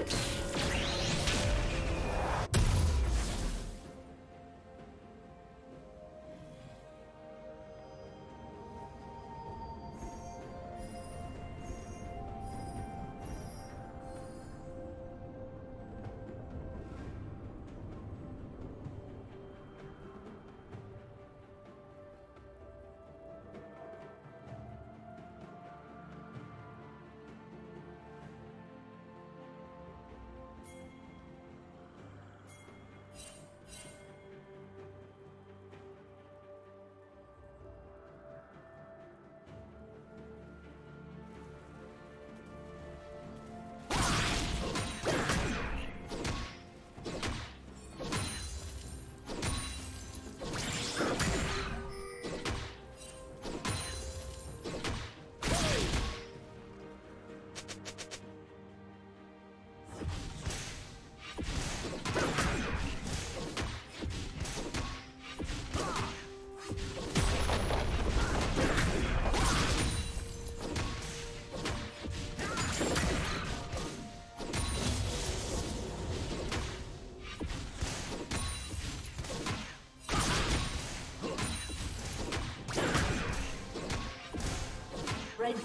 Red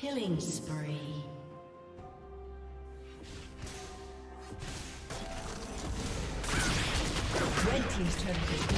Killing spree. Red Team's been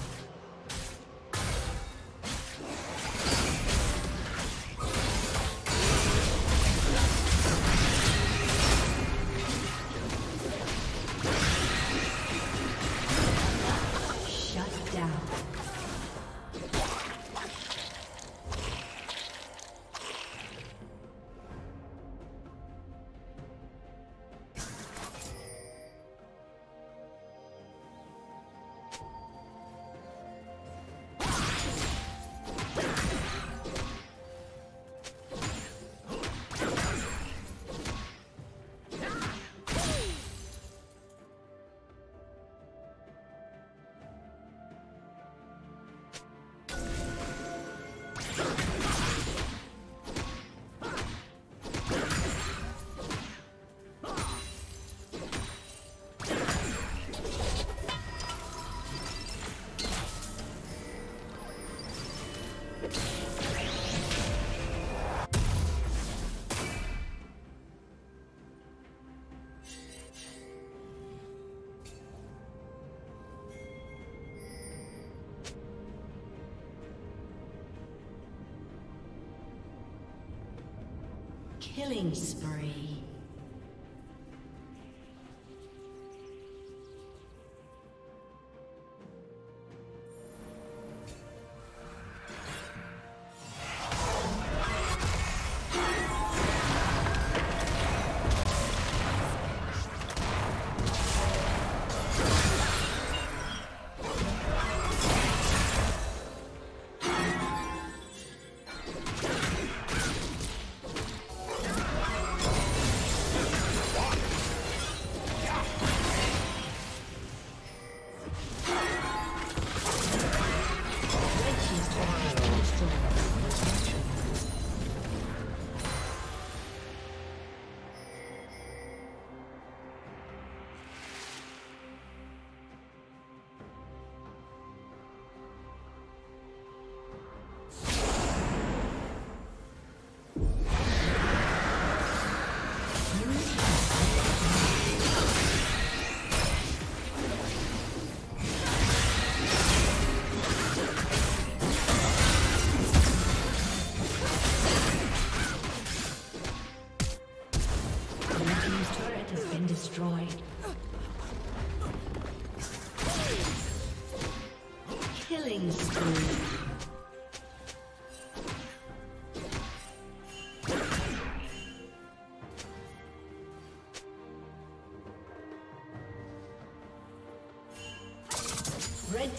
Killing spree.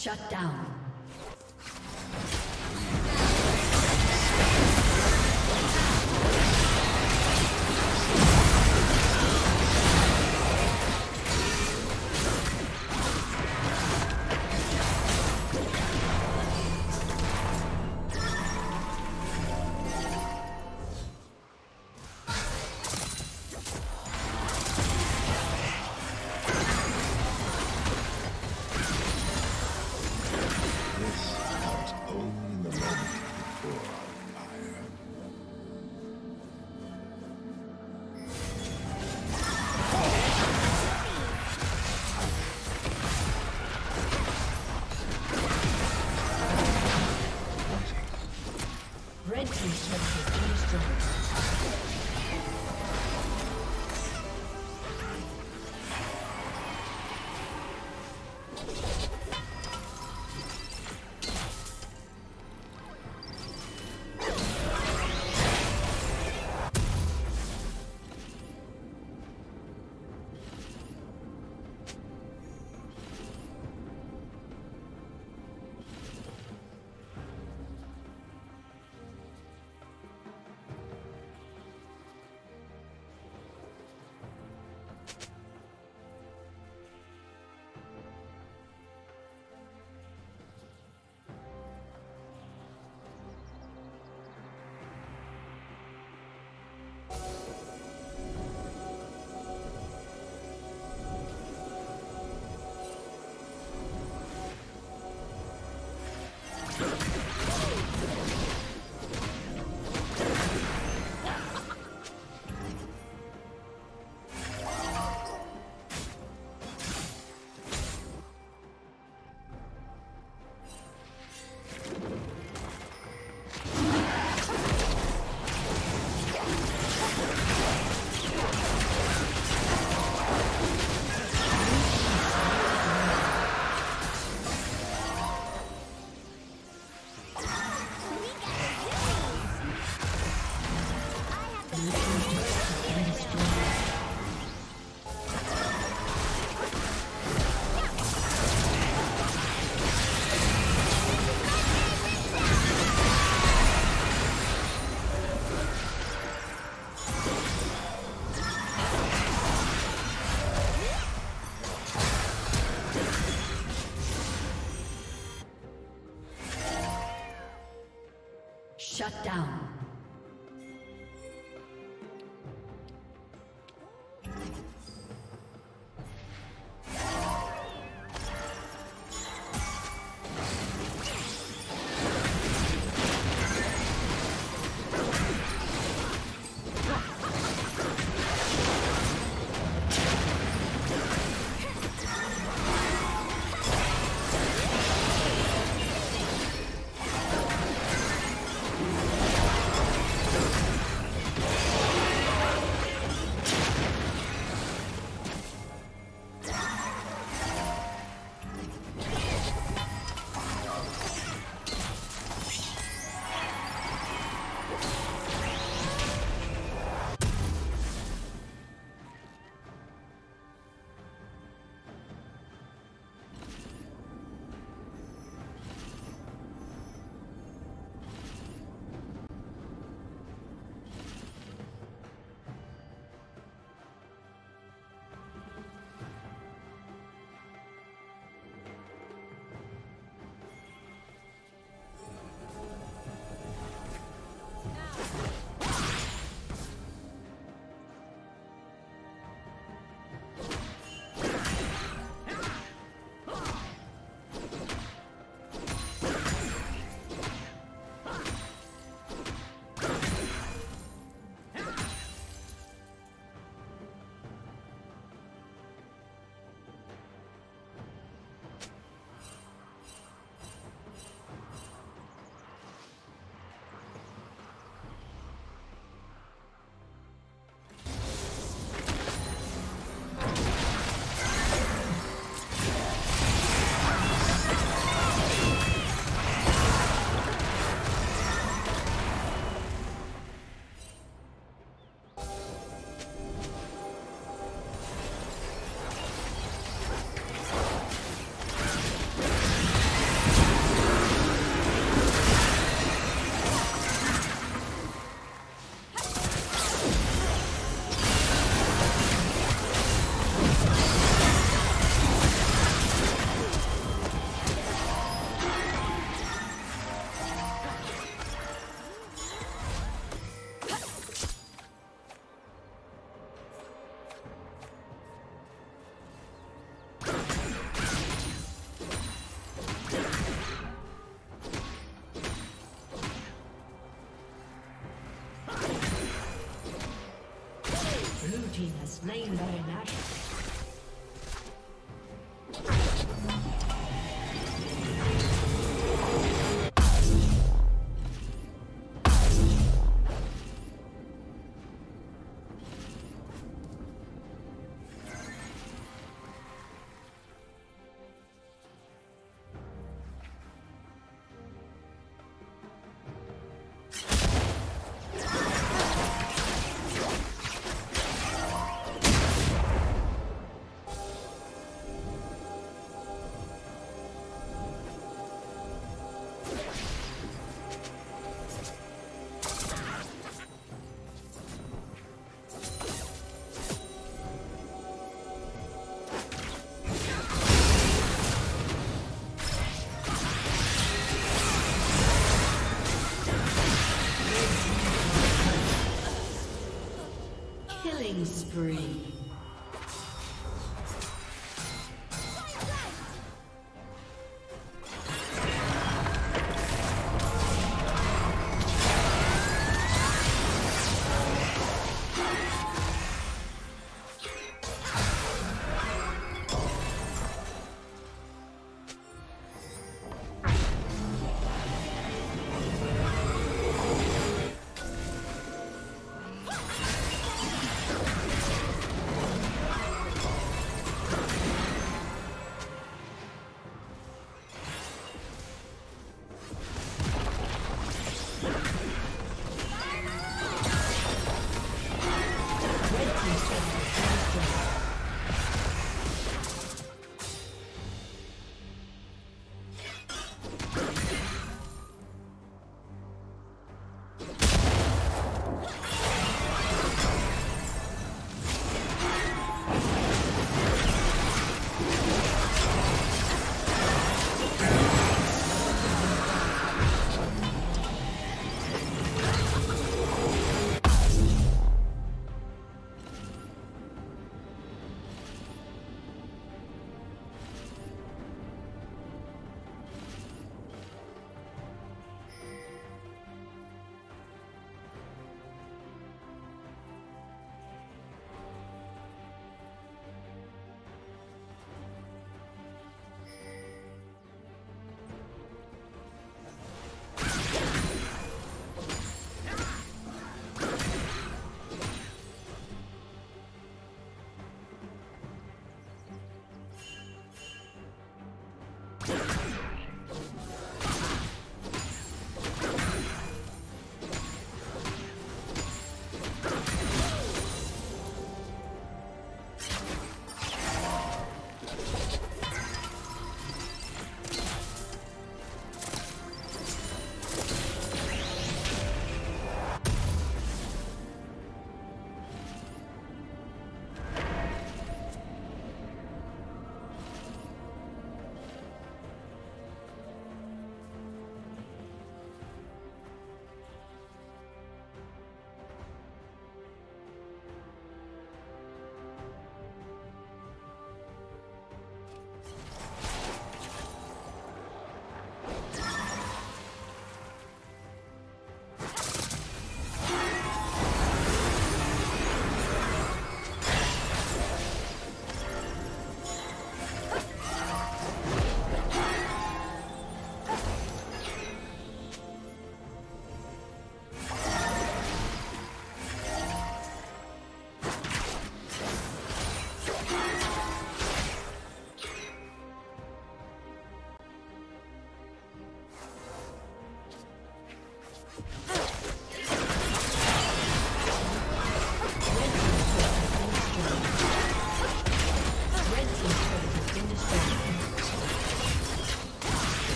Shut down.